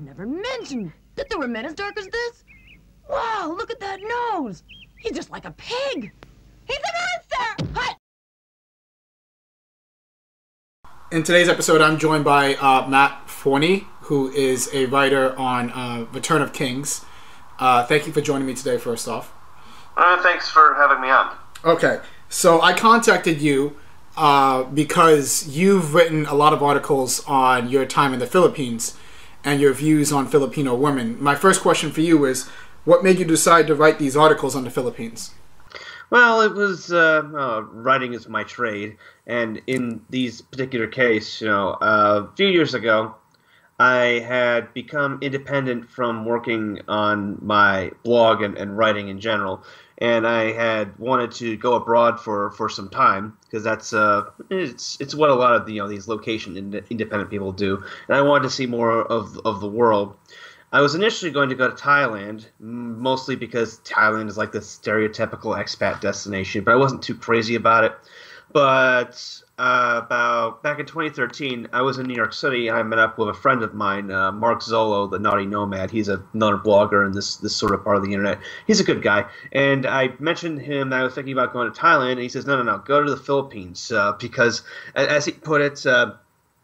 I'd never mentioned that there were men as dark as this. Wow, look at that nose. He's just like a pig. He's a monster! Hut! In today's episode, I'm joined by uh, Matt Forney, who is a writer on uh, Return of Kings. Uh, thank you for joining me today, first off. Uh, thanks for having me on. Okay, so I contacted you uh, because you've written a lot of articles on your time in the Philippines and your views on Filipino women. My first question for you is what made you decide to write these articles on the Philippines? Well, it was uh, uh, writing is my trade, and in these particular case, you know, uh, a few years ago, I had become independent from working on my blog and, and writing in general, and I had wanted to go abroad for, for some time because that's uh it's it's what a lot of you know these location independent people do, and I wanted to see more of of the world. I was initially going to go to Thailand, mostly because Thailand is like the stereotypical expat destination, but I wasn't too crazy about it. But uh, about back in 2013, I was in New York City and I met up with a friend of mine, uh, Mark Zolo, the Naughty Nomad. He's a, another blogger in this this sort of part of the internet. He's a good guy, and I mentioned him that I was thinking about going to Thailand, and he says, "No, no, no, go to the Philippines uh, because, as he put it." Uh,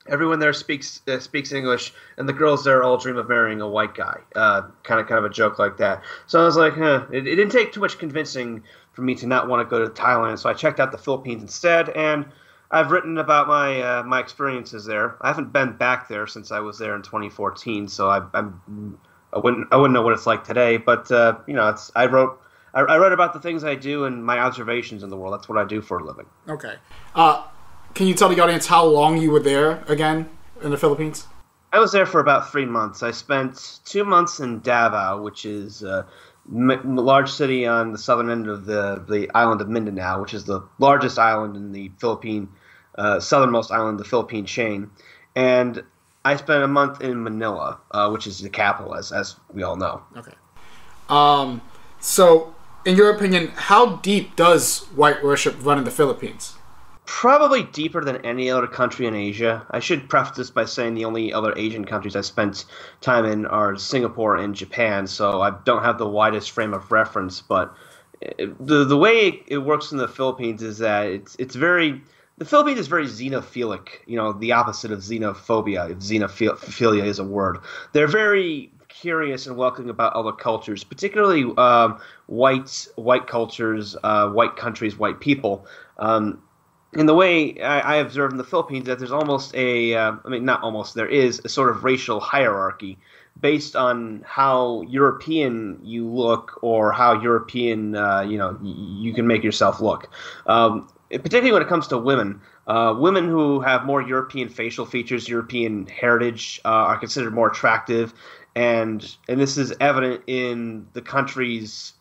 everyone there speaks uh, speaks English, and the girls there all dream of marrying a white guy. kind of kind of a joke like that. So I was like, huh. It, it, didn't take too much convincing for me to not want to go to Thailand. So I checked out the Philippines instead, and I've written about my uh, my experiences there. I haven't been back there since I was there in 2014, so I, I'm I wouldn't I wouldn't know what it's like today. But uh, you know, it's I wrote. I, I read about the things I do and my observations in the world. That's what I do for a living. Okay. Uh, can you tell the audience how long you were there again in the Philippines? I was there for about three months. I spent two months in Davao, which is large city on the southern end of the, the island of Mindanao, which is the largest island in the Philippine, uh, southernmost island the Philippine chain. And I spent a month in Manila, uh, which is the capital, as, as we all know. Okay. Um, so, in your opinion, how deep does white worship run in the Philippines? Probably deeper than any other country in Asia. I should preface this by saying the only other Asian countries I spent time in are Singapore and Japan, so I don't have the widest frame of reference. But uh, the the way it works in the Philippines is that it's it's very the Philippines is very xenophilic. You know, the opposite of xenophobia, if xenophilia is a word. They're very curious and welcoming about other cultures, particularly um, white white cultures, uh, white countries, white people. Um, in the way I, I observed in the Philippines, that there's almost a, uh, I mean, not almost, there is a sort of racial hierarchy based on how European you look or how European, uh, you know, you can make yourself look. Um, particularly when it comes to women, uh, women who have more European facial features, European heritage, uh, are considered more attractive, and and this is evident in the country's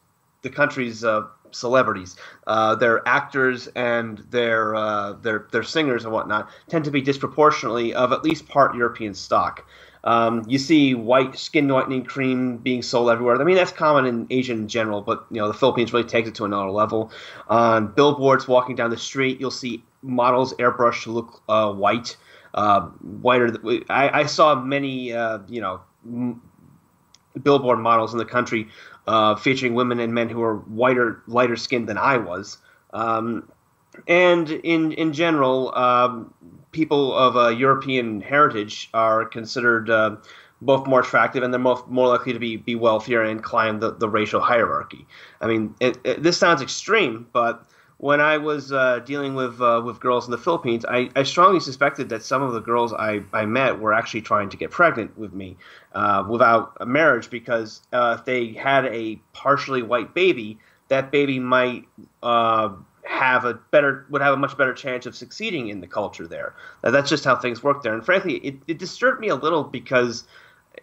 the country's uh, celebrities. Uh, their actors and their uh, their their singers and whatnot tend to be disproportionately of at least part European stock. Um, you see white skin whitening cream being sold everywhere. I mean that's common in Asia in general, but you know the Philippines really takes it to another level. On billboards, walking down the street, you'll see models airbrushed to look uh, white. Uh, whiter. I, I, saw many, uh, you know, m- billboard models in the country uh, featuring women and men who are whiter, lighter skinned than I was. Um, and in in general, um, people of uh, European heritage are considered uh, both more attractive and they're more, more likely to be, be wealthier and climb the, the racial hierarchy. I mean, it, it, this sounds extreme, but when I was uh, dealing with uh, with girls in the Philippines, I, I strongly suspected that some of the girls I, I met were actually trying to get pregnant with me uh, without a marriage because uh, if they had a partially white baby, that baby might uh, have a better would have a much better chance of succeeding in the culture there. That's just how things work there. And frankly, it, it disturbed me a little because.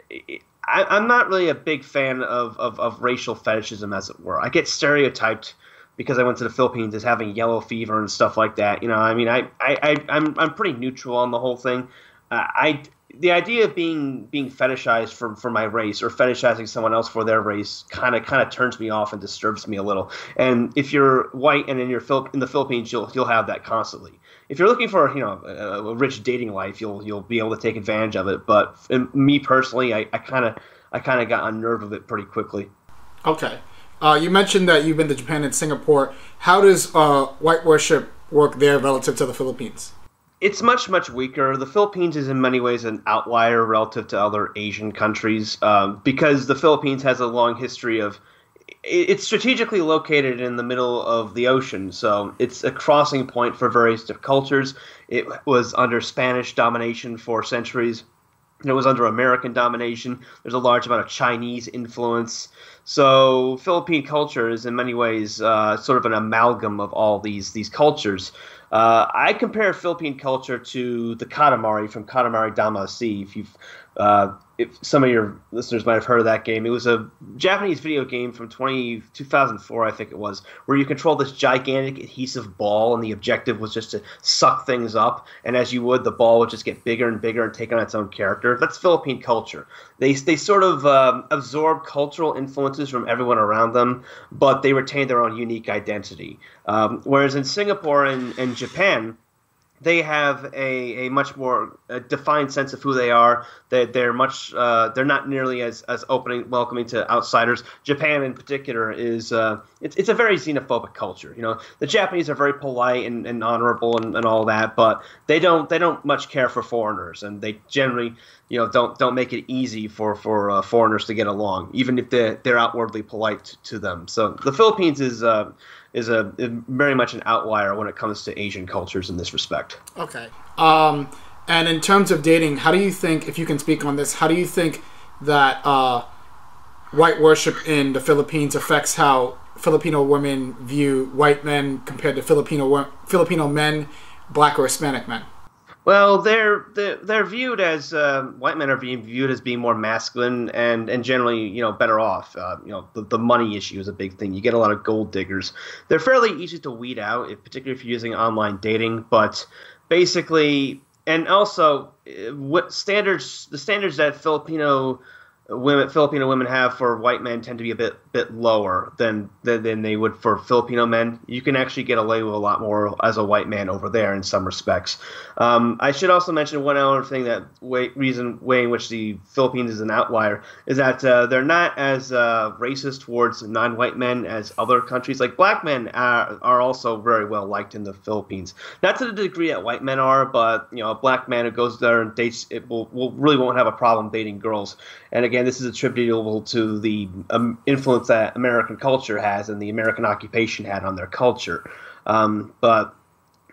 It, I, am not really a big fan of, of, of racial fetishism, as it were. I get stereotyped because I went to the Philippines as having yellow fever and stuff like that. You know, I mean, I, I, I I'm I'm pretty neutral on the whole thing. Uh, I the idea of being being fetishized for, for my race or fetishizing someone else for their race kind of kind of turns me off and disturbs me a little. And if you're white and in your in the Philippines, you'll you'll have that constantly. If you're looking for you know a, a rich dating life, you'll you'll be able to take advantage of it. But me personally, I kind of I kind of got unnerved of it pretty quickly. Okay, uh, you mentioned that you've been to Japan and Singapore. How does uh, white worship work there relative to the Philippines? it's much much weaker. The Philippines is in many ways an outlier relative to other Asian countries um, because the Philippines has a long history of. It's strategically located in the middle of the ocean, so it's a crossing point for various cultures. It was under Spanish domination for centuries. It was under American domination. There's a large amount of Chinese influence. So Philippine culture is in many ways uh, sort of an amalgam of all these these cultures. Uh, I compare Philippine culture to the Katamari from Katamari Damacy. If you've uh, if some of your listeners might have heard of that game, it was a Japanese video game from 20, 2004, I think it was, where you control this gigantic adhesive ball, and the objective was just to suck things up. And as you would, the ball would just get bigger and bigger and take on its own character. That's Philippine culture. They, they sort of um, absorb cultural influences from everyone around them, but they retain their own unique identity. Um, whereas in Singapore and, and Japan, they have a, a much more a defined sense of who they are. They, they're much uh, they're not nearly as, as opening welcoming to outsiders. Japan in particular is uh, it's, it's a very xenophobic culture. You know the Japanese are very polite and, and honorable and, and all that, but they don't they don't much care for foreigners, and they generally you know don't don't make it easy for for uh, foreigners to get along, even if they they're outwardly polite to, them. So the Philippines is uh, is a very much an outlier when it comes to Asian cultures in this respect. Okay. Um, and in terms of dating, how do you think, if you can speak on this, how do you think that uh, white worship in the Philippines affects how Filipino women view white men compared to Filipino Filipino men, black or Hispanic men? Well, they're they're, viewed as uh, white men are being viewed as being more masculine and, and generally you know better off. Uh, you know the, the money issue is a big thing. You get a lot of gold diggers. They're fairly easy to weed out, if, particularly if you're using online dating. But basically, and also uh, what standards the standards that Filipino women Filipino women have for white men tend to be a bit bit lower than, than than they would for Filipino men. You can actually get away with a lot more as a white man over there in some respects. Um, I should also mention one other thing that way, reason way in which the Philippines is an outlier is that uh, they're not as uh, racist towards non-white men as other countries. Like black men are, are also very well liked in the Philippines, not to the degree that white men are, but you know a black man who goes there and dates it will, will really won't have a problem dating girls. And again, this is attributable to the um, influence that American culture has and the American occupation had on their culture. Um, but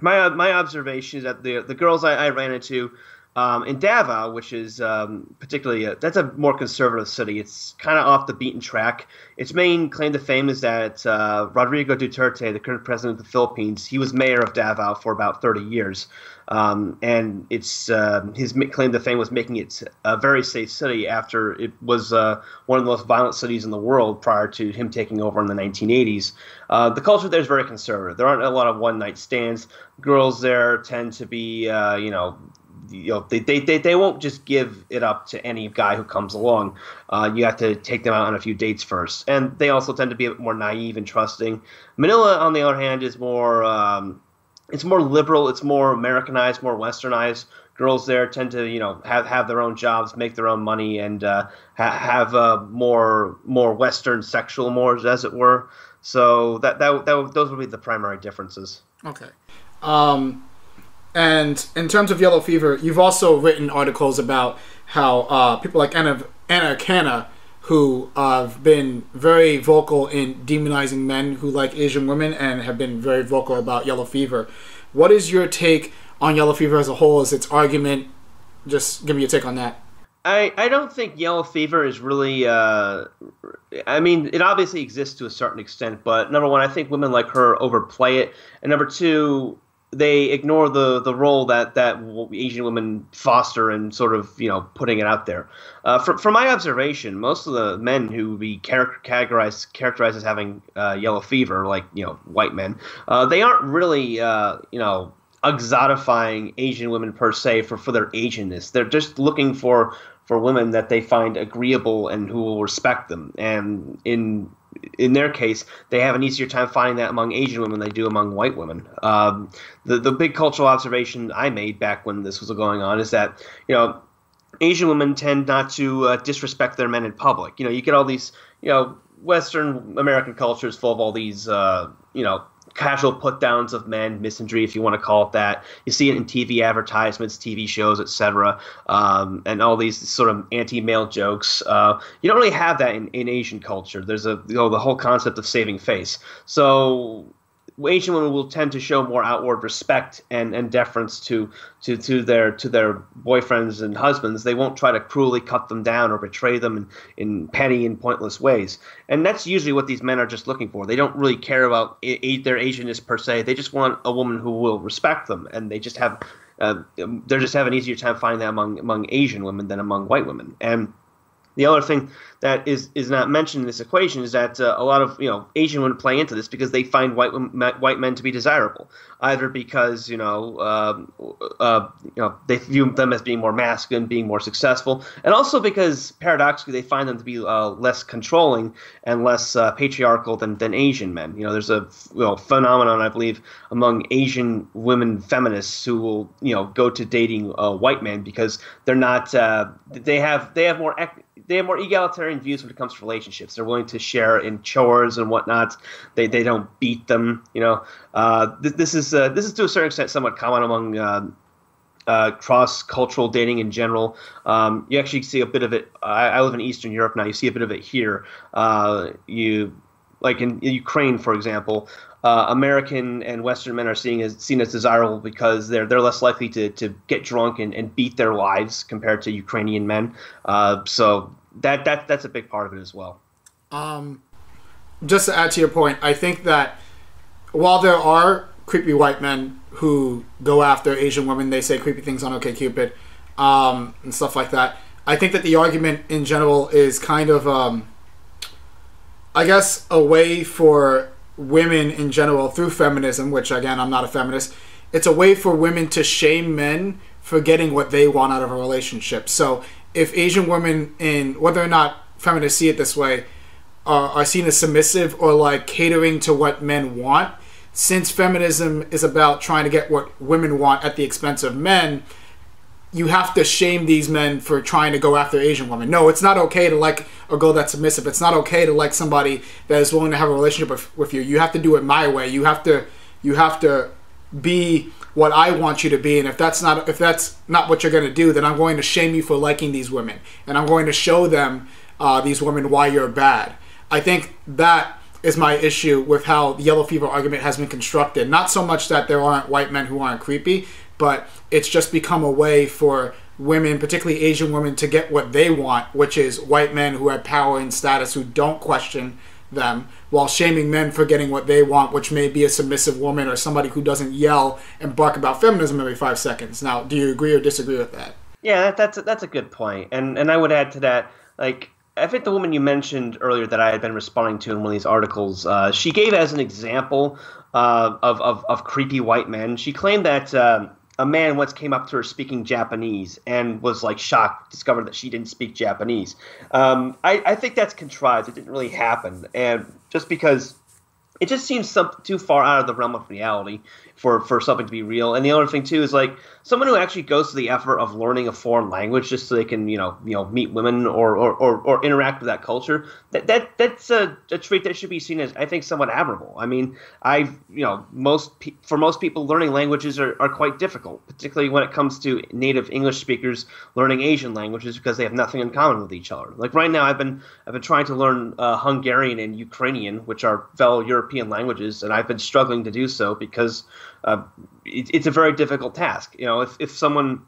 my my observation is that the the girls I, I ran into um, in Davao, which is um, particularly a, that's a more conservative city. It's kind of off the beaten track. Its main claim to fame is that uh, Rodrigo Duterte, the current president of the Philippines, he was mayor of Davao for about 30 years. Um, and it's uh, his claim to fame was making it a very safe city after it was uh, one of the most violent cities in the world prior to him taking over in the 1980s. Uh, the culture there is very conservative. There aren't a lot of one night stands. Girls there tend to be, uh, you know, you know they, they, they, they won't just give it up to any guy who comes along. Uh, you have to take them out on a few dates first, and they also tend to be a bit more naive and trusting. Manila, on the other hand, is more um, it's more liberal, it's more Americanized, more Westernized. Girls there tend to you know have have their own jobs, make their own money, and uh, ha- have uh, more more Western sexual mores, as it were. So that, that that those would be the primary differences. Okay. Um, and in terms of yellow fever, you've also written articles about how uh, people like Anna, Anna Akana, who have been very vocal in demonizing men who like Asian women and have been very vocal about yellow fever. What is your take on yellow fever as a whole? Is its argument? Just give me your take on that. I, I don't think yellow fever is really. Uh, I mean, it obviously exists to a certain extent, but number one, I think women like her overplay it, and number two, they ignore the the role that that Asian women foster and sort of you know putting it out there. Uh, from from my observation, most of the men who would be categorized characterized as having uh, yellow fever, like you know white men, uh, they aren't really uh, you know exotifying Asian women per se for, for their Asianness. They're just looking for for women that they find agreeable and who will respect them. And in in their case, they have an easier time finding that among Asian women than they do among white women. Um, the the big cultural observation I made back when this was going on is that you know Asian women tend not to uh, disrespect their men in public. You know, you get all these you know Western American cultures full of all these uh, you know casual put downs of men, misandry, if you want to call it that. You see it in TV advertisements, TV shows, etc., um, and all these sort of anti-male jokes. Uh, you don't really have that in, in Asian culture. There's a you know the whole concept of saving face. So Asian women will tend to show more outward respect and, and deference to, to, to their to their boyfriends and husbands. They won't try to cruelly cut them down or betray them in, in petty and pointless ways. And that's usually what these men are just looking for. They don't really care about a, their Asianness per se. They just want a woman who will respect them, and they just have uh, they're just have an easier time finding that among among Asian women than among white women. And the other thing that is is not mentioned in this equation is that uh, a lot of you know Asian women play into this because they find white white men to be desirable, either because you know um, uh, you know they view them as being more masculine, being more successful, and also because paradoxically they find them to be uh, less controlling and less uh, patriarchal than, than Asian men. You know, there's a you know, phenomenon I believe among Asian women feminists who will you know go to dating uh, white men because they're not uh, they have they have more they have more egalitarian views when it comes to relationships. They're willing to share in chores and whatnot. They they don't beat them. You know, uh, th- this is uh, this is to a certain extent somewhat common among. Uh, uh, cross cultural dating in general. Um, you actually see a bit of it. I, I, live in Eastern Europe now. You see a bit of it here. Uh, you like in, in Ukraine, for example, uh, American and Western men are seen as seen as desirable because they're they're less likely to, to get drunk and, and beat their wives compared to Ukrainian men. Uh, so that that that's a big part of it as well. Um, just to add to your point, I think that while there are creepy white men who go after Asian women, they say creepy things on OkCupid um, and stuff like that. I think that the argument in general is kind of, um, I guess, a way for women in general through feminism, which again, I'm not a feminist. It's a way for women to shame men for getting what they want out of a relationship. So if Asian women, in whether or not feminists see it this way, are, seen as submissive or like catering to what men want, since feminism is about trying to get what women want at the expense of men, you have to shame these men for trying to go after Asian women. No, it's not okay to like a girl that's submissive. It's not okay to like somebody that is willing to have a relationship with, with you. You have to do it my way. You have to you have to be what I want you to be. And if that's not if that's not what you're going to do, then I'm going to shame you for liking these women, and I'm going to show them uh, these women why you're bad. I think that is my issue with how the yellow fever argument has been constructed. Not so much that there aren't white men who aren't creepy, but it's just become a way for women, particularly Asian women, to get what they want, which is white men who have power and status who don't question them, while shaming men for getting what they want, which may be a submissive woman or somebody who doesn't yell and bark about feminism every five seconds. Now, do you agree or disagree with that? Yeah, that, that's a, that's a good point, and and I would add to that, like I think the woman you mentioned earlier that I had been responding to in one of these articles, uh, she gave as an example uh, of, of, of creepy white men. She claimed that uh, a man once came up to her speaking Japanese and was like shocked, discovered that she didn't speak Japanese. Um, I, I think that's contrived. It didn't really happen, and just because it just seems some, too far out of the realm of reality for for something to be real. And the other thing too is like someone who actually goes to the effort of learning a foreign language just so they can you know you know meet women or or, or, or interact with that culture. That that that's a, a, trait that should be seen as I think somewhat admirable. I mean, I you know most pe- for most people learning languages are, are quite difficult, particularly when it comes to native English speakers learning Asian languages because they have nothing in common with each other. Like right now, I've been I've been trying to learn uh, Hungarian and Ukrainian, which are fellow European languages, and I've been struggling to do so because uh, it, it's a very difficult task. You know, if, if someone,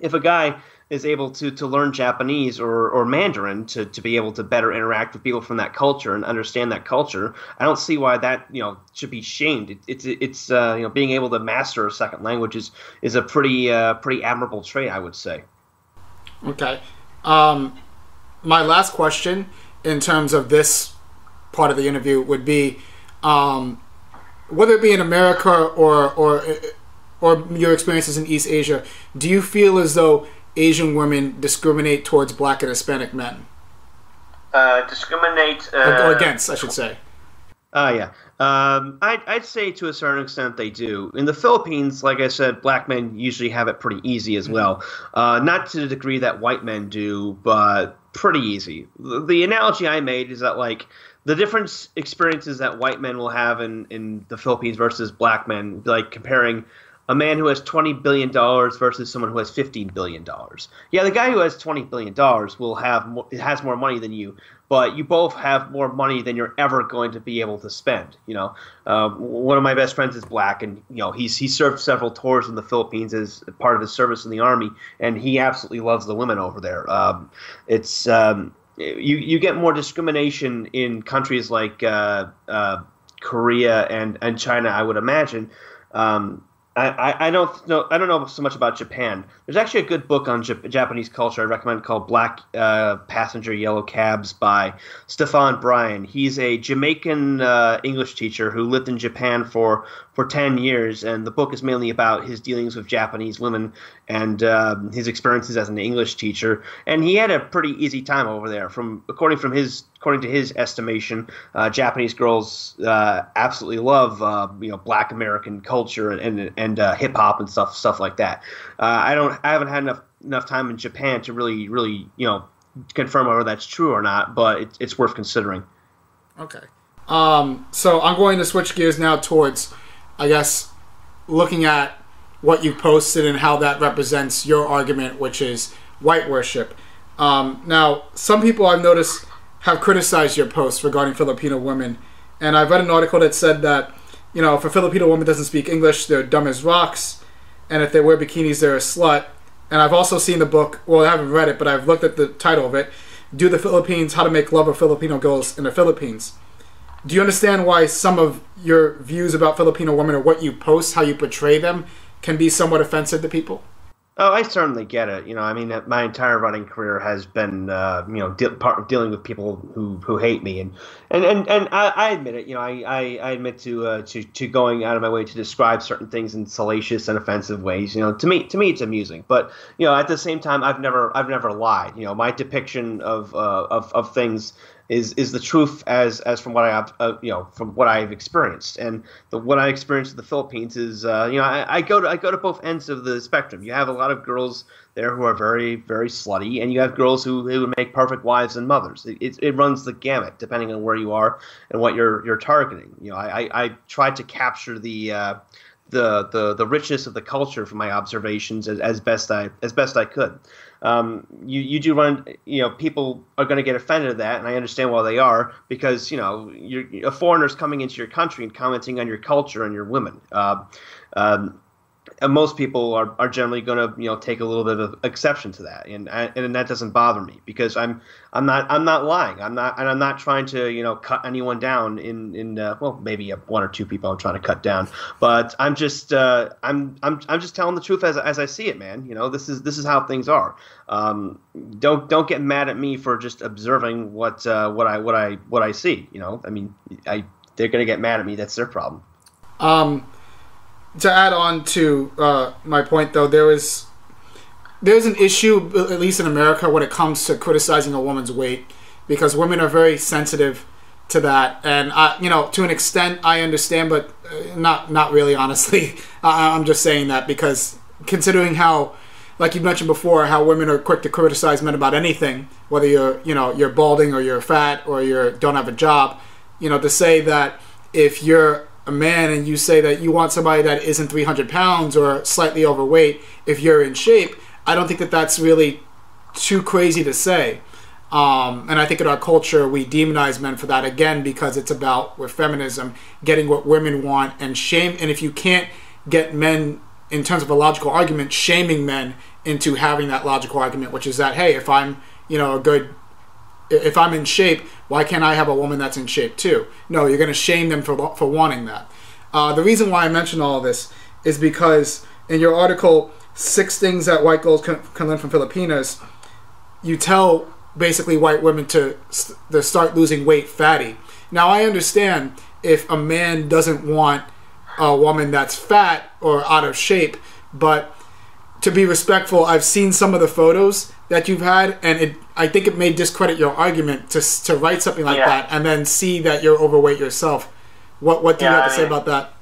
if a guy is able to, to learn Japanese or, or Mandarin to, to be able to better interact with people from that culture and understand that culture, I don't see why that you know should be shamed. It, it's it's uh, you know being able to master a second language is, is a pretty uh, pretty admirable trait, I would say. Okay, um, my last question in terms of this part of the interview would be. Um, whether it be in America or or or your experiences in East Asia, do you feel as though Asian women discriminate towards black and Hispanic men? Uh, discriminate uh, or against, I should say. Uh, yeah. Um, I'd, I'd say to a certain extent they do. In the Philippines, like I said, black men usually have it pretty easy as well. Uh, not to the degree that white men do, but pretty easy. The, the analogy I made is that, like, the different experiences that white men will have in, in the Philippines versus black men, like comparing a man who has $20 billion versus someone who has $15 billion. Yeah, the guy who has $20 billion will have more, has more money than you, but you both have more money than you're ever going to be able to spend. You know, um, one of my best friends is black, and you know he's he served several tours in the Philippines as part of his service in the army, and he absolutely loves the women over there. Um, it's um, you you get more discrimination in countries like uh, uh, Korea and and China, I would imagine. Um, I, I don't know I don't know so much about Japan. There's actually a good book on Japanese culture I recommend called Black uh, Passenger Yellow Cabs by Stefan Bryan. He's a Jamaican uh, English teacher who lived in Japan for for 10 years, and the book is mainly about his dealings with Japanese women and um, his experiences as an English teacher. And he had a pretty easy time over there. From according from his according to his estimation, uh, Japanese girls uh, absolutely love uh, you know Black American culture and and, and uh, hip hop and stuff stuff like that. Uh, I don't I haven't had enough enough time in Japan to really really you know confirm whether that's true or not, but it, it's worth considering. Okay. Um, so I'm going to switch gears now towards I guess, looking at what you posted and how that represents your argument, which is white worship. Um, now, some people I've noticed have criticized your posts regarding Filipino women, and I've read an article that said that, you know, if a Filipino woman doesn't speak English, they're dumb as rocks, and if they wear bikinis, they're a slut. And I've also seen the book, well, I haven't read it, but I've looked at the title of it Do the Philippines How to Make Love of Filipino Girls in the Philippines do you understand why some of your views about Filipino women or what you post, how you portray them, can be somewhat offensive to people? Oh, I certainly get it. You know, I mean, my entire running career has been, uh, you know, de- part dealing with people who, who hate me, and and and, and I, I admit it. You know, I, I, I admit to uh, to to going out of my way to describe certain things in salacious and offensive ways. You know, to me, to me, it's amusing, but you know, at the same time, I've never I've never lied. You know, my depiction of uh, of of things is is the truth as as from what I have uh, you know from what I've experienced and the, what I experienced in the Philippines is uh, you know I, I, go to I go to both ends of the spectrum. You have a lot of girls there who are very very slutty, and you have girls who, who make perfect wives and mothers. It, it, it, runs the gamut depending on where you are and what you're you're targeting. You know I I, I tried to capture the uh, the, the the richness of the culture from my observations as, as best I as best I could um, you you do run you know people are going to get offended at that, and I understand why they are because you know you're a foreigner's coming into your country and commenting on your culture and your women. Uh, um, and most people are, are generally going to you know take a little bit of exception to that. And and that doesn't bother me because I'm I'm not I'm not lying. I'm not and I'm not trying to you know cut anyone down in in uh, well maybe one or two people I'm trying to cut down. But I'm just uh, I'm I'm I'm just telling the truth as, as I see it man. You know this is this is how things are. Um, don't don't get mad at me for just observing what uh, what I what I what I see. You know I mean I they're gonna get mad at me. That's their problem. Um to add on to uh, my point, though, there is there's an issue, at least in America, when it comes to criticizing a woman's weight, because women are very sensitive to that, and I, you know, to an extent, I understand, but uh, not not really. Honestly, I'm just saying that because considering how, like you mentioned before, how women are quick to criticize men about anything, whether you're you know you're balding or you're fat or you don't have a job, you know, to say that if you're a man and you say that you want somebody that isn't 300 pounds or slightly overweight if you're in shape, I don't think that that's really too crazy to say. Um, and I think in our culture, we demonize men for that again because it's about with feminism getting what women want and shame. And if you can't get men in terms of a logical argument, shaming men into having that logical argument, which is that hey, if I'm you know a good if I'm in shape, why can't I have a woman that's in shape too? No, you're going to shame them for, for wanting that. Uh, the reason why I mention all this is because in your article, Six Things That White Girls Can, can Learn from Filipinas, you tell basically white women to, to start losing weight fatty. Now, I understand if a man doesn't want a woman that's fat or out of shape, but to be respectful, I've seen some of the photos that you've had, and it I think it may discredit your argument to to write something like Yeah. that and then see that you're overweight yourself. What what do you Yeah, have to I say mean- about that?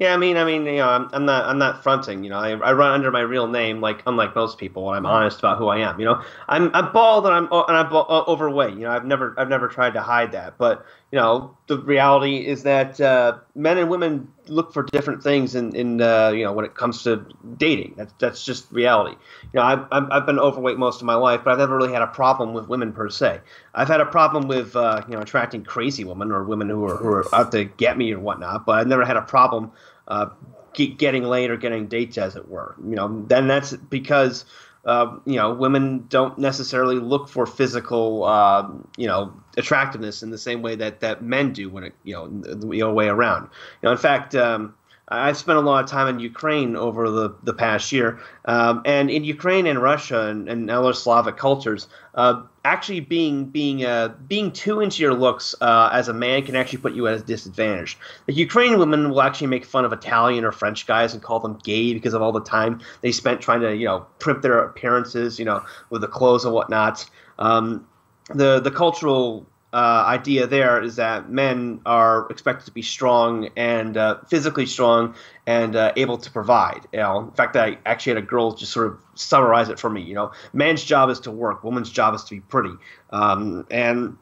Yeah, I mean, I mean, you know, I'm, I'm not, I'm not fronting. You know, I, I run under my real name, like unlike most people, and I'm honest about who I am. You know, I'm, I'm bald and I'm, and I'm uh, overweight. You know, I've never, I've never tried to hide that. But you know, the reality is that uh, men and women look for different things in, in, uh, you know, when it comes to dating. That's, that's just reality. You know, I've, I've been overweight most of my life, but I've never really had a problem with women per se. I've had a problem with, uh, you know, attracting crazy women or women who are, who are out to get me or whatnot. But I've never had a problem uh, ge- getting laid or getting dates, as it were. You know, then that's because uh, you know women don't necessarily look for physical, uh, you know, attractiveness in the same way that that men do when it, you know, the, the way around. You know, in fact. Um, I've spent a lot of time in Ukraine over the, the past year, um, and in Ukraine and Russia and, and other Slavic cultures, uh, actually being being uh, being too into your looks uh, as a man can actually put you at a disadvantage. The Ukrainian women will actually make fun of Italian or French guys and call them gay because of all the time they spent trying to you know primp their appearances, you know, with the clothes and whatnot. Um, the the cultural uh, idea there is that men are expected to be strong and uh, physically strong and uh, able to provide. You know, in fact, I actually had a girl just sort of summarize it for me. You know, man's job is to work, woman's job is to be pretty. Um, and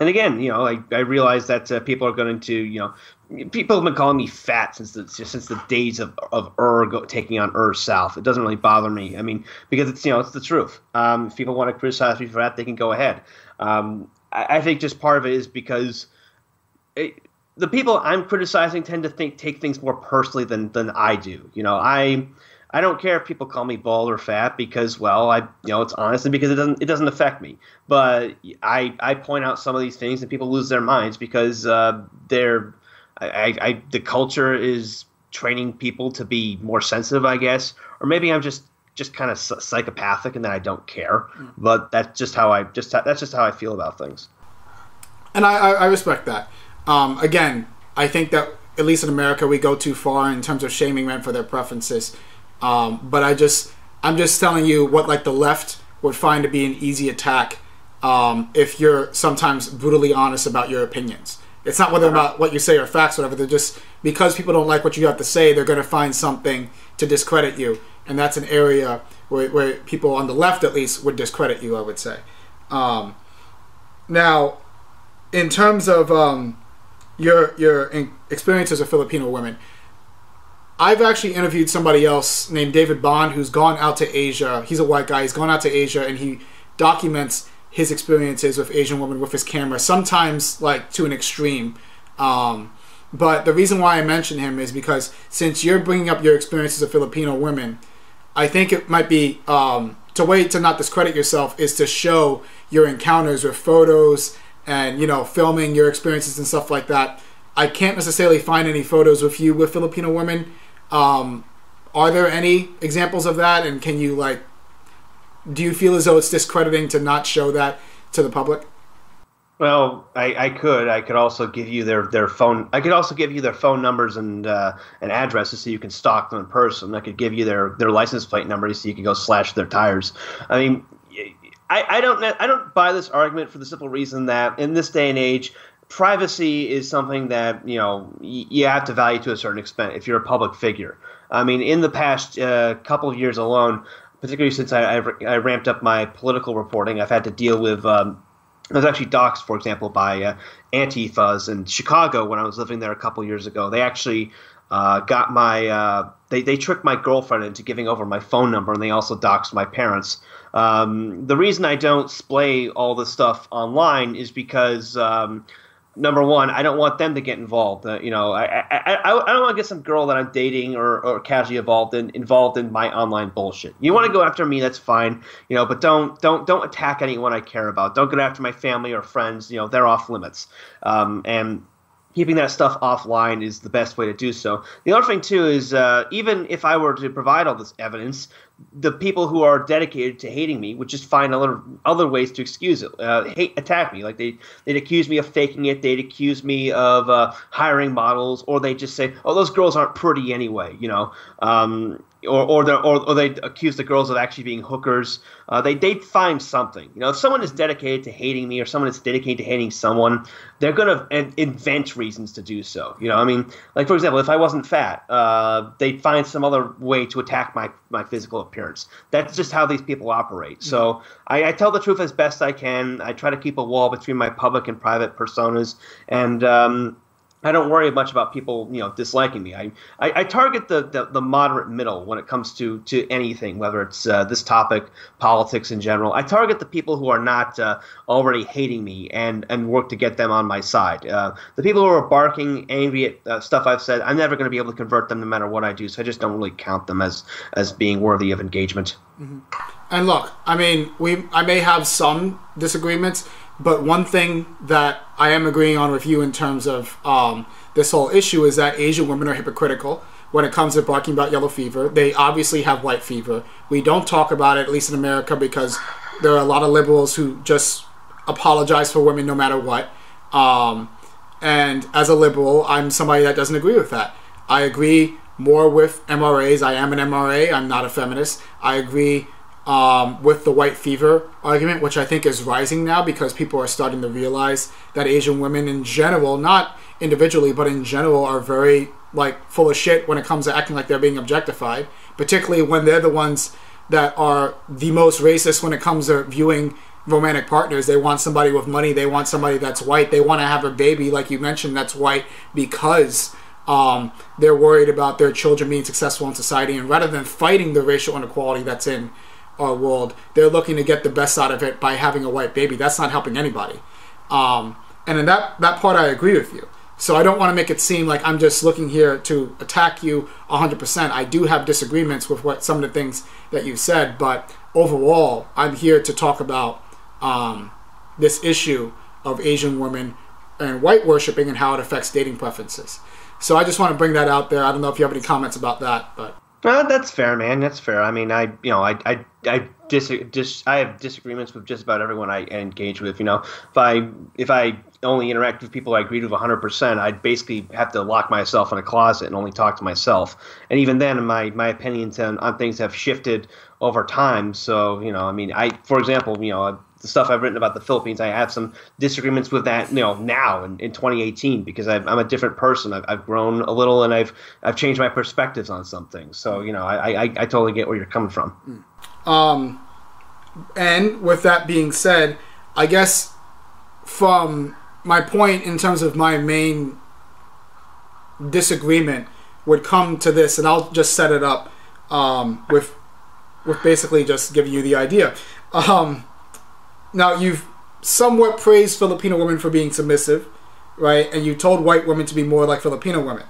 and again, you know, I, I realize that uh, people are going to, you know, people have been calling me fat since the since the days of of Ur taking on Ur South. It doesn't really bother me. I mean, because it's you know it's the truth. Um, if people want to criticize me for that, they can go ahead. Um, I, I think just part of it is because it, the people I'm criticizing tend to think take things more personally than than I do. You know, I I don't care if people call me bald or fat because well, I you know it's honest and because it doesn't it doesn't affect me. But I I point out some of these things and people lose their minds because uh, they're I, I, I the culture is training people to be more sensitive, I guess, or maybe I'm just just kind of psychopathic and that I don't care. But that's just how I just that's just how I feel about things. And I, I, respect that. Um, again, I think that at least in America we go too far in terms of shaming men for their preferences. Um, but I just I'm just telling you what like the left would find to be an easy attack um, if you're sometimes brutally honest about your opinions. It's not whether about what you say are facts, or whatever. They're just because people don't like what you have to say, they're going to find something to discredit you, and that's an area where, where people on the left, at least, would discredit you. I would say. Um, now, in terms of um, your your in- experience as a Filipino woman, I've actually interviewed somebody else named David Bond who's gone out to Asia. He's a white guy. He's gone out to Asia and he documents his experiences with Asian women with his camera. Sometimes like to an extreme. Um, but the reason why I mention him is because since you're bringing up your experiences of Filipino women, I think it might be um, to wait to not discredit yourself is to show your encounters with photos and you know filming your experiences and stuff like that. I can't necessarily find any photos with you with Filipino women. Um, are there any examples of that? And can you like, do you feel as though it's discrediting to not show that to the public? Well, I, I could. I could also give you their, their phone. I could also give you their phone numbers and uh, and addresses so you can stalk them in person. I could give you their, their license plate numbers so you can go slash their tires. I mean, I, I don't I don't buy this argument for the simple reason that in this day and age, privacy is something that you know you have to value to a certain extent if you're a public figure. I mean, in the past uh, couple of years alone, particularly since I, I, I ramped up my political reporting, I've had to deal with. Um, I was actually doxxed, for example, by uh, Antifas in Chicago when I was living there a couple years ago. They actually uh, got my uh, they they tricked my girlfriend into giving over my phone number, and they also doxxed my parents. Um, the reason I don't splay all this stuff online is because. Um, number one, I don't want them to get involved. Uh, you know, I, I, I, I don't want to get some girl that I'm dating or, or casually involved in involved in my online bullshit. You want to go after me, that's fine. You know, but don't don't don't attack anyone I care about. Don't go after my family or friends. You know, they're off limits. Um, and keeping that stuff offline is the best way to do so. The other thing too is uh, even if I were to provide all this evidence, the people who are dedicated to hating me would just find other other ways to excuse it, uh, hate attack me. Like they they'd accuse me of faking it, they'd accuse me of uh, hiring models, or they just say, "Oh, those girls aren't pretty anyway," you know. Um, or or, or, or they accuse the girls of actually being hookers. Uh, they they find something. You know, if someone is dedicated to hating me or someone is dedicated to hating someone, they're gonna invent reasons to do so. You know, I mean, like for example, if I wasn't fat, uh, they'd find some other way to attack my my physical appearance. That's just how these people operate. So I, I tell the truth as best I can. I try to keep a wall between my public and private personas, and um, I don't worry much about people, you know, disliking me. I, I, I target the, the, the, moderate middle when it comes to, to anything, whether it's uh, this topic, politics in general. I target the people who are not uh, already hating me and, and work to get them on my side. Uh, the people who are barking, angry at uh, stuff I've said, I'm never going to be able to convert them no matter what I do. So I just don't really count them as as being worthy of engagement. Mm-hmm. And look, I mean, we I may have some disagreements but one thing that I am agreeing on with you in terms of um, this whole issue is that Asian women are hypocritical when it comes to talking about yellow fever. They obviously have white fever. We don't talk about it, at least in America, because there are a lot of liberals who just apologize for women no matter what. Um, and as a liberal, I'm somebody that doesn't agree with that. I agree more with MRAs. I am an MRA. I'm not a feminist. I agree um, with the white fever argument, which I think is rising now because people are starting to realize that Asian women in general, not individually, but in general, are very like full of shit when it comes to acting like they're being objectified, particularly when they're the ones that are the most racist when it comes to viewing romantic partners. They want somebody with money, they want somebody that's white, they want to have a baby, like you mentioned, that's white because um, they're worried about their children being successful in society. And rather than fighting the racial inequality that's in our world, they're looking to get the best out of it by having a white baby. That's not helping anybody. Um, and in that that part, I agree with you. So I don't want to make it seem like I'm just looking here to attack you 100%. I do have disagreements with what some of the things that you said, but overall, I'm here to talk about um, this issue of Asian women and white worshiping and how it affects dating preferences. So I just want to bring that out there. I don't know if you have any comments about that, but. Uh, that's fair, man. That's fair. I mean, I you know, I I I dis, dis I have disagreements with just about everyone I engage with. You know, if I if I only interact with people I agree with 100%, I'd basically have to lock myself in a closet and only talk to myself. And even then, my my opinions on, on things have shifted over time. So you know, I mean, I for example, you know, the stuff I've written about the Philippines, I have some disagreements with that, you know, now in, in 2018 because i am a different person. I've, I've grown a little and I've I've changed my perspectives on some things. So you know, I I, I totally get where you're coming from. Um, and with that being said, I guess from my point in terms of my main disagreement would come to this, and I'll just set it up um, with with basically just giving you the idea. Um, now you've somewhat praised Filipino women for being submissive, right? And you told white women to be more like Filipino women.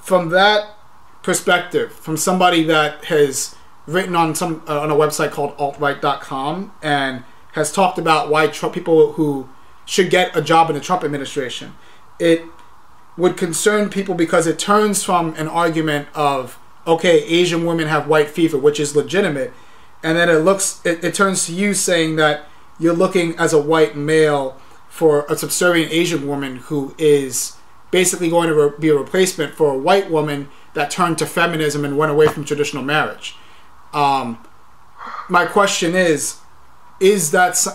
From that perspective, from somebody that has written on some uh, on a website called altright.com and has talked about why Trump people who should get a job in the Trump administration, it would concern people because it turns from an argument of okay, Asian women have white fever, which is legitimate, and then it looks it, it turns to you saying that you're looking as a white male for a subservient Asian woman who is basically going to be a replacement for a white woman that turned to feminism and went away from traditional marriage. Um, my question is, is that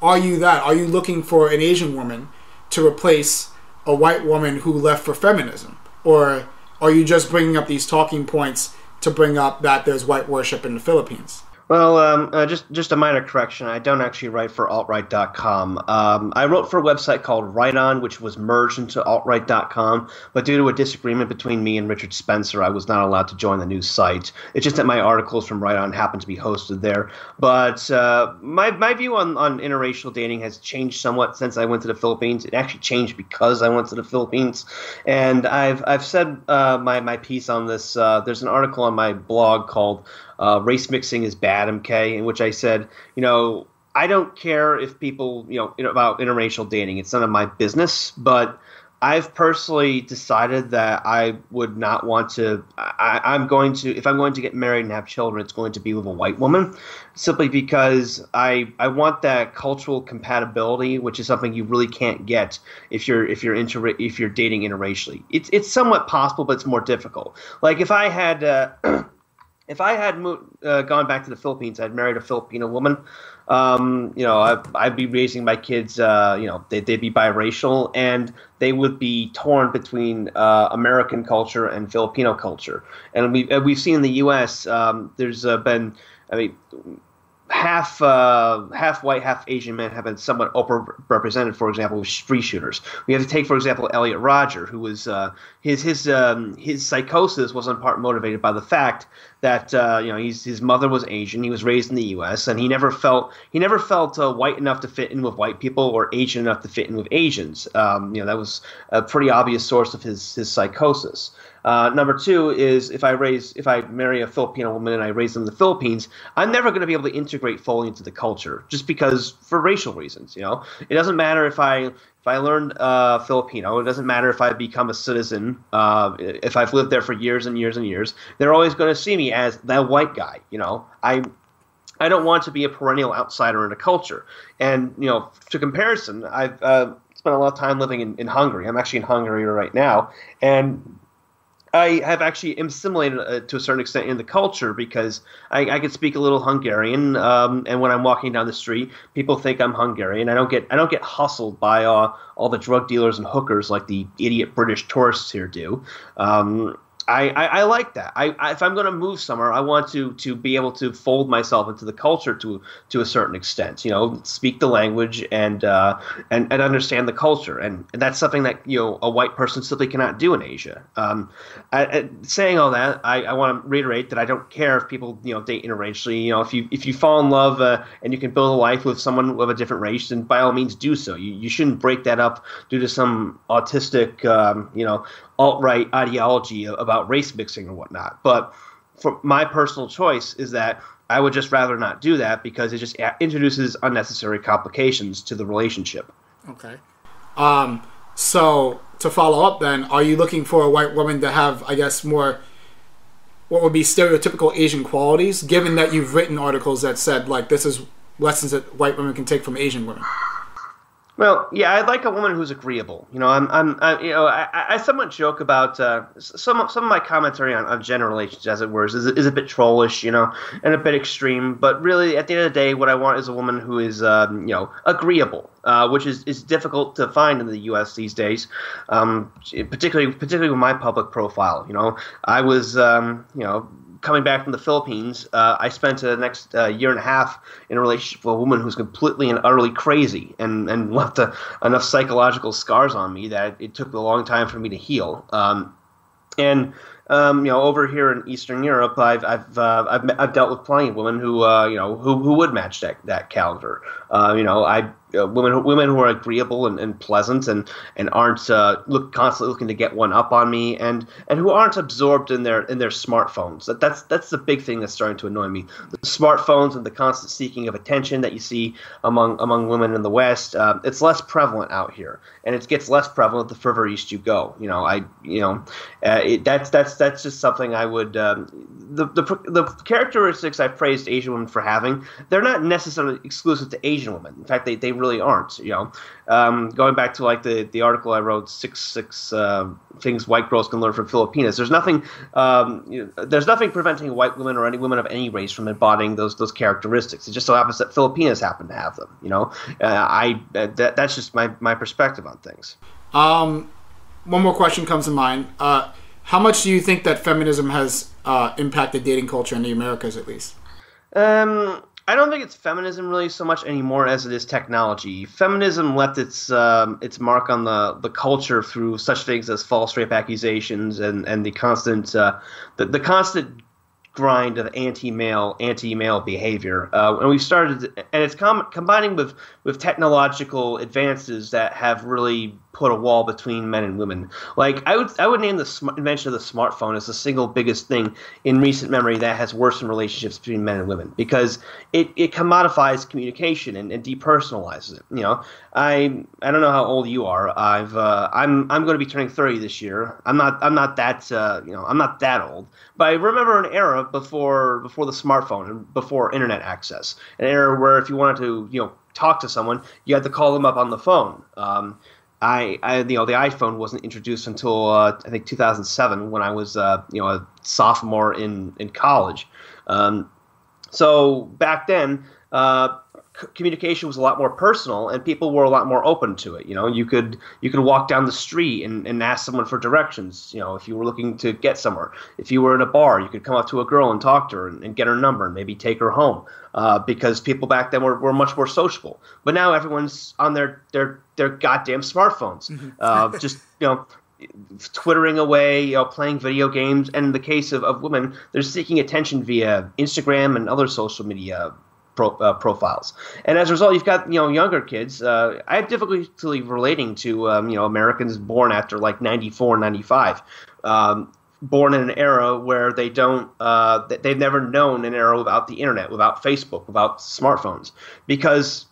are you that? Are you looking for an Asian woman to replace a white woman who left for feminism, or are you just bringing up these talking points to bring up that there's white worship in the Philippines? Well, um, uh, just just a minor correction. I don't actually write for altright.com. Um, I wrote for a website called Right On, which was merged into altright.com. But due to a disagreement between me and Richard Spencer, I was not allowed to join the new site. It's just that my articles from Right On happen to be hosted there. But uh, my my view on, on interracial dating has changed somewhat since I went to the Philippines. It actually changed because I went to the Philippines, and I've I've said uh, my my piece on this. Uh, there's an article on my blog called uh, race mixing is bad, MK, in which I said, you know, I don't care if people, you know, about interracial dating. It's none of my business. But I've personally decided that I would not want to. I, I'm going to, if I'm going to get married and have children, it's going to be with a white woman, simply because I I want that cultural compatibility, which is something you really can't get if you're if you're inter if you're dating interracially. It's it's somewhat possible, but it's more difficult. Like if I had. Uh, if I had uh, gone back to the Philippines, I'd married a Filipino woman. Um, you know, I, I'd be raising my kids. Uh, you know, they, would be biracial, and they would be torn between uh, American culture and Filipino culture. And we we've seen in the U.S. Um, there's uh, been, I mean, half uh, half white, half Asian men have been somewhat overrepresented. For example, with street shooters, we have to take, for example, Elliot Rodger, who was uh, his his um, his psychosis was in part motivated by the fact that uh, you know his mother was Asian, he was raised in the U.S., and he never felt he never felt uh, white enough to fit in with white people or Asian enough to fit in with Asians. Um, you know that was a pretty obvious source of his his psychosis. Uh, number two is if I raise, if I marry a Filipino woman and I raise them in the Philippines, I'm never going to be able to integrate fully into the culture, just because for racial reasons. You know, it doesn't matter if I if I learn uh, Filipino, it doesn't matter if I become a citizen. Uh, if I've lived there for years and years and years, they're always going to see me as that white guy. You know, I I don't want to be a perennial outsider in a culture. And you know, to comparison, I've uh, spent a lot of time living in, in Hungary. I'm actually in Hungary right now, and I have actually assimilated uh, to a certain extent in the culture because I, I can speak a little Hungarian, um, and when I'm walking down the street, people think I'm Hungarian. I don't get I don't get hustled by uh, all the drug dealers and hookers like the idiot British tourists here do. Um, I, I, I, like that. I, I if I'm going to move somewhere, I want to to be able to fold myself into the culture to to a certain extent. You know, speak the language and uh, and and understand the culture, and, and that's something that you know a white person simply cannot do in Asia. Um, I, saying all that, I, I want to reiterate that I don't care if people you know date interracially. You know, if you if you fall in love uh, and you can build a life with someone of a different race, then by all means do so. You you shouldn't break that up due to some autistic um, you know alt right ideology about race mixing or whatnot. But for my personal choice is that I would just rather not do that because it just introduces unnecessary complications to the relationship. Okay. Um, so to follow up, then, are you looking for a white woman to have, I guess, more what would be stereotypical Asian qualities? Given that you've written articles that said like this is lessons that white women can take from Asian women. Well, yeah, I'd like a woman who's agreeable. You know, I'm, I'm, I, you know, I, I somewhat joke about uh, some, some of my commentary on, on gender relations, as it were, is, is a bit trollish, you know, and a bit extreme. But really, at the end of the day, what I want is a woman who is, um, you know, agreeable, uh, which is, is difficult to find in the U.S. these days, um, particularly, particularly with my public profile. You know, I was, um, you know coming back from the Philippines, uh, I spent the next uh, year and a half in a relationship with a woman who's completely and utterly crazy and, and left a, enough psychological scars on me that it took a long time for me to heal. Um, and um, you know, over here in Eastern Europe, I've I've uh, I've, I've dealt with plenty of women who uh, you know who, who would match that that caliber. Uh, you know, I uh, women women who are agreeable and, and pleasant and and aren't uh, look constantly looking to get one up on me and and who aren't absorbed in their in their smartphones. That, that's that's the big thing that's starting to annoy me. The smartphones and the constant seeking of attention that you see among among women in the West. Uh, it's less prevalent out here, and it gets less prevalent the further east you go. You know, I you know, uh, it, that's that's that's just something I would um, the, the the characteristics I've praised Asian women for having. They're not necessarily exclusive to Asian women. In fact, they they really aren't. You know, um, going back to like the, the article I wrote, six six uh, things white girls can learn from Filipinas. There's nothing um, you know, there's nothing preventing white women or any women of any race from embodying those those characteristics. It just so happens that Filipinas happen to have them. You know, uh, I uh, that, that's just my my perspective on things. Um, one more question comes to mind. Uh, how much do you think that feminism has uh, impacted dating culture in the Americas, at least? Um, I don't think it's feminism really so much anymore as it is technology. Feminism left its um, its mark on the, the culture through such things as false rape accusations and, and the constant uh, the, the constant grind of anti-male anti-male behavior. Uh, and we started, and it's com- combining with with technological advances that have really put a wall between men and women. Like I would I would name the sm- invention of the smartphone as the single biggest thing in recent memory that has worsened relationships between men and women because it, it commodifies communication and, and depersonalizes it. You know, I I don't know how old you are. I've uh, I'm I'm going to be turning 30 this year. I'm not I'm not that uh, you know I'm not that old, but I remember an era before before the smartphone and before internet access, an era where if you wanted to you know talk to someone, you had to call them up on the phone. Um, I, I, you know, the iPhone wasn't introduced until uh, I think 2007 when I was, uh, you know, a sophomore in in college. Um, so back then, uh, communication was a lot more personal and people were a lot more open to it you know? You could you could walk down the street and, and ask someone for directions you know if you were looking to get somewhere. If you were in a bar you could come up to a girl and talk to her and, and get her number and maybe take her home uh, because people back then were, were much more sociable. But now everyone's on their their their goddamn smartphones mm-hmm. uh, just you know twittering away, you know, playing video games, and in the case of, of women, they're seeking attention via Instagram and other social media pro, uh, profiles. And as a result, you've got you know younger kids. Uh, I have difficulty relating to um, you know Americans born after like 94, 95. Um, born in an era where they don't uh, they've never known an era without the internet without facebook without smartphones because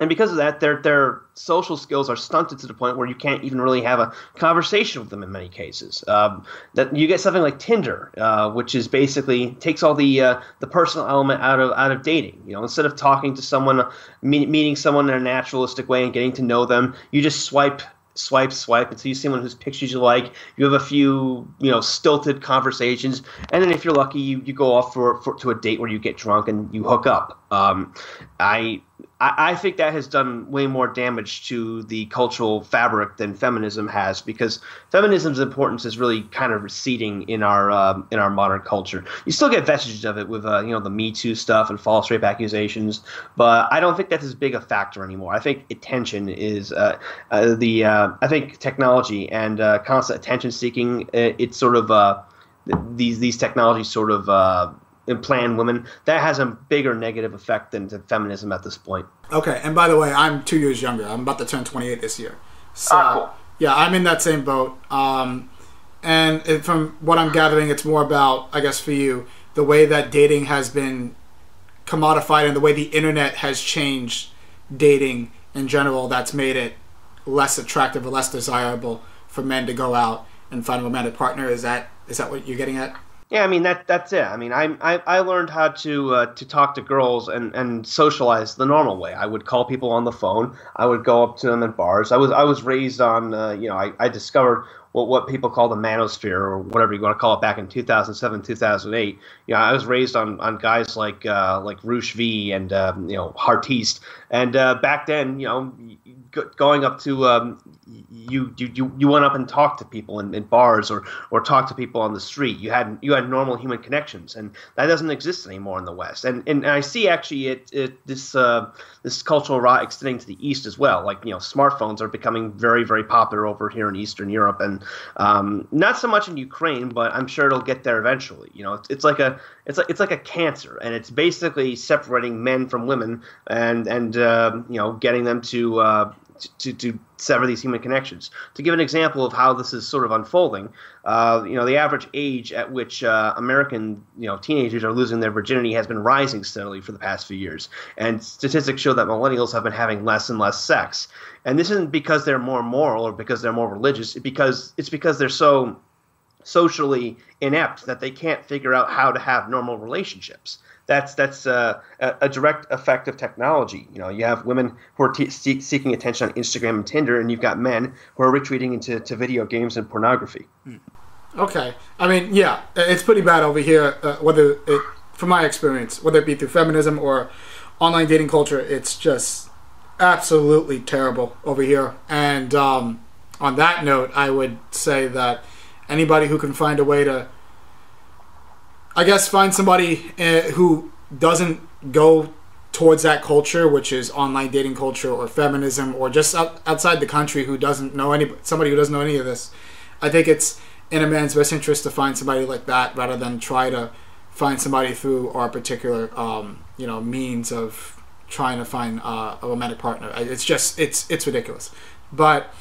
and because of that, their their social skills are stunted to the point where you can't even really have a conversation with them in many cases. Um, that you get something like Tinder, uh, which is basically takes all the uh, the personal element out of out of dating. You know, instead of talking to someone, meet, meeting someone in a naturalistic way and getting to know them, you just swipe swipe, swipe until you see someone whose pictures you like. You have a few, you know, stilted conversations, and then if you're lucky, you, you go off for, for to a date where you get drunk and you hook up. Um, I I, I think that has done way more damage to the cultural fabric than feminism has because feminism's importance is really kind of receding in our um, in our modern culture. You still get vestiges of it with uh, you know the Me Too stuff and false rape accusations, but I don't think that's as big a factor anymore. I think attention is uh, uh, the uh, I think technology and uh, constant attention seeking. It, it's sort of uh, these these technologies sort of implant women, that has a bigger negative effect than feminism at this point. Okay, and by the way, I'm two years younger. I'm about to turn 28 this year. So, ah, cool. yeah, I'm in that same boat. Um, and it, from what I'm gathering, it's more about, I guess, for you, the way that dating has been commodified and the way the internet has changed dating in general. That's made it less attractive or less desirable for men to go out and find a romantic partner. Is that is that what you're getting at? Yeah, I mean that that's it. I mean, I I, I learned how to uh, to talk to girls and, and socialize the normal way. I would call people on the phone. I would go up to them at bars. I was I was raised on uh, you know I, I discovered what what people call the manosphere or whatever you want to call it back in 2007 2008. You know, I was raised on on guys like uh, like Roosh V and um, you know Heartiste, and uh, back then you know going up to um, you, you you went up and talked to people in, in, bars or or talked to people on the street. You had you had normal human connections, and that doesn't exist anymore in the West. And and, I see actually it, it this uh, this cultural rot extending to the East as well. Like you know, smartphones are becoming very very popular over here in Eastern Europe, and um, not so much in Ukraine, but I'm sure it'll get there eventually. You know, it's, it's like a it's like it's like a cancer, and it's basically separating men from women, and and uh, you know getting them to uh, to, to sever these human connections. To give an example of how this is sort of unfolding, uh, you know, the average age at which uh, American you know teenagers are losing their virginity has been rising steadily for the past few years, and statistics show that millennials have been having less and less sex. And this isn't because they're more moral or because they're more religious. Because it's because they're so socially inept that they can't figure out how to have normal relationships that's that's uh, a, direct effect of technology. You know, you have women who are t- seeking attention on Instagram and Tinder, and you've got men who are retreating into to video games and pornography. Hmm. Okay, I mean, yeah, it's pretty bad over here. Uh, whether it, from my experience, whether it be through feminism or online dating culture, it's just absolutely terrible over here. And um, on that note, I would say that anybody who can find a way to I guess find somebody uh, who doesn't go towards that culture, which is online dating culture or feminism, or just out, outside the country who doesn't know any somebody who doesn't know any of this. I think it's in a man's best interest to find somebody like that rather than try to find somebody through our particular um, you know means of trying to find uh, a romantic partner. It's just it's it's ridiculous. But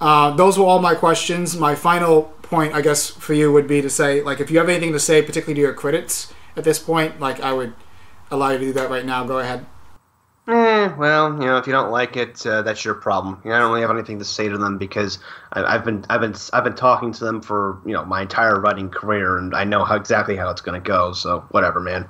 Uh, those were all my questions. My final point, I guess, for you would be to say, like, if you have anything to say, particularly to your critics at this point, like, I would allow you to do that right now. Go ahead. Eh, well, you know, if you don't like it, uh, that's your problem. You know, I don't really have anything to say to them because I, have been, I've been, I've been talking to them for you know my entire writing career, and I know how exactly how it's going to go. So whatever, man.